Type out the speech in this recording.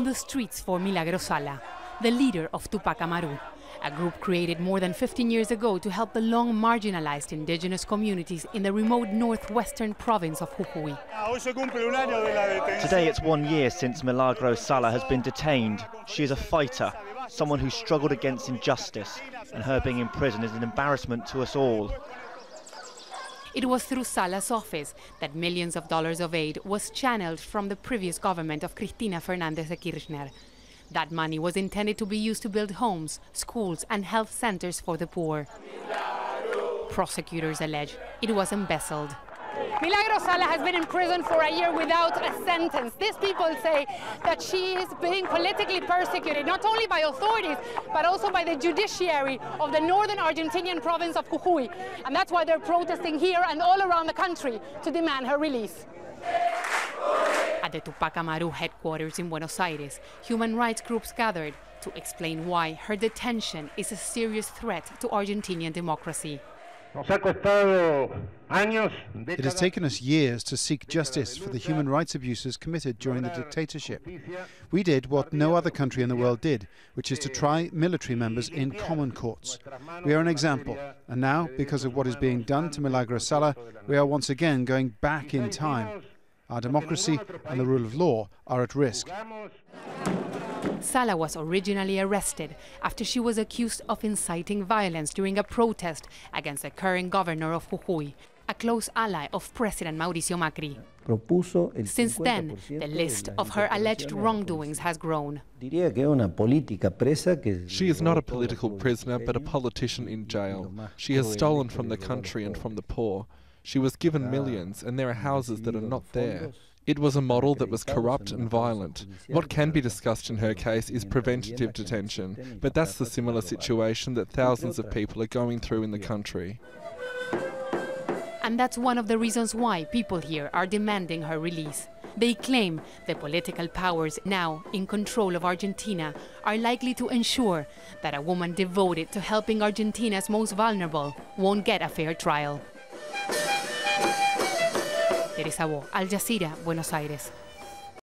on the streets for Milagro Sala, the leader of Tupac Amaru, a group created more than 15 years ago to help the long marginalized indigenous communities in the remote northwestern province of Jujuy. Today it's one year since Milagro Sala has been detained. She is a fighter, someone who struggled against injustice, and her being in prison is an embarrassment to us all. It was through Sala's office that millions of dollars of aid was channeled from the previous government of Cristina Fernandez de Kirchner. That money was intended to be used to build homes, schools, and health centers for the poor. Prosecutors allege it was embezzled. Milagro Sala has been in prison for a year without a sentence. These people say that she is being politically persecuted, not only by authorities, but also by the judiciary of the northern Argentinian province of Jujuy. And that's why they're protesting here and all around the country to demand her release. At the Tupac Amaru headquarters in Buenos Aires, human rights groups gathered to explain why her detention is a serious threat to Argentinian democracy. It has taken us years to seek justice for the human rights abuses committed during the dictatorship. We did what no other country in the world did, which is to try military members in common courts. We are an example, and now, because of what is being done to Milagro Sala, we are once again going back in time. Our democracy and the rule of law are at risk. Sala was originally arrested after she was accused of inciting violence during a protest against the current governor of Jujuy, a close ally of President Mauricio Macri. Since then, the list of her alleged wrongdoings has grown. She is not a political prisoner, but a politician in jail. She has stolen from the country and from the poor. She was given millions, and there are houses that are not there. It was a model that was corrupt and violent. What can be discussed in her case is preventative detention, but that's the similar situation that thousands of people are going through in the country. And that's one of the reasons why people here are demanding her release. They claim the political powers now in control of Argentina are likely to ensure that a woman devoted to helping Argentina's most vulnerable won't get a fair trial. Teresa Bo, Al Jazeera, Buenos Aires.